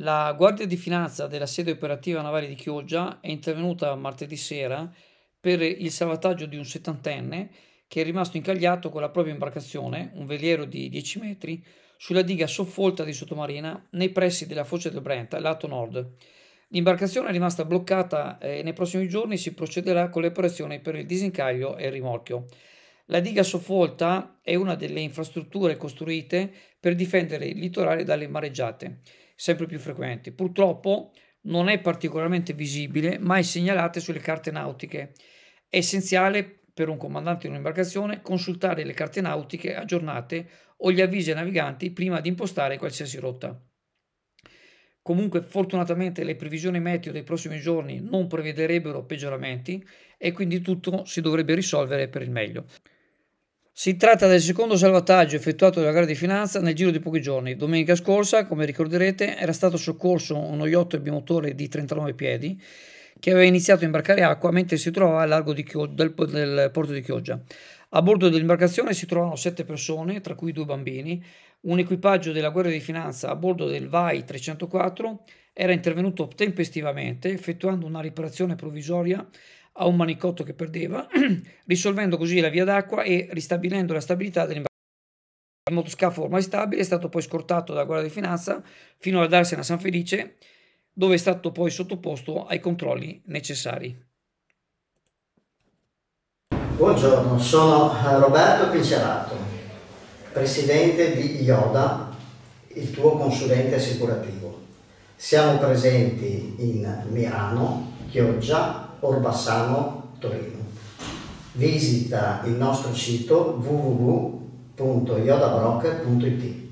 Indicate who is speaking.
Speaker 1: La Guardia di Finanza della sede operativa navale di Chioggia è intervenuta martedì sera per il salvataggio di un settantenne che è rimasto incagliato con la propria imbarcazione, un veliero di 10 metri, sulla diga soffolta di sottomarina nei pressi della foce del Brenta, lato nord. L'imbarcazione è rimasta bloccata e nei prossimi giorni si procederà con le operazioni per il disincaglio e il rimorchio. La diga soffolta è una delle infrastrutture costruite per difendere il litorale dalle mareggiate sempre più frequenti. Purtroppo non è particolarmente visibile, ma è segnalata sulle carte nautiche. È essenziale per un comandante di un'imbarcazione consultare le carte nautiche aggiornate o gli avvisi ai naviganti prima di impostare qualsiasi rotta. Comunque, fortunatamente, le previsioni meteo dei prossimi giorni non prevederebbero peggioramenti e quindi tutto si dovrebbe risolvere per il meglio. Si tratta del secondo salvataggio effettuato dalla Guardia di Finanza nel giro di pochi giorni. Domenica scorsa, come ricorderete, era stato soccorso uno yacht bimotore di 39 piedi che aveva iniziato a imbarcare acqua mentre si trovava al largo Chioggia, del, del porto di Chioggia. A bordo dell'imbarcazione si trovavano sette persone, tra cui due bambini. Un equipaggio della Guardia di Finanza a bordo del VAI 304 era intervenuto tempestivamente, effettuando una riparazione provvisoria a un manicotto che perdeva, risolvendo così la via d'acqua e ristabilendo la stabilità dell'imbarcazione. Il motoscafo ormai stabile è stato poi scortato dalla Guardia di Finanza fino ad Arsena San Felice, dove è stato poi sottoposto ai controlli necessari.
Speaker 2: Buongiorno, sono Roberto Pincerato, presidente di IODA, il tuo consulente assicurativo. Siamo presenti in Mirano, Chioggia, Orbassano, Torino. Visita il nostro sito www.iodabroker.it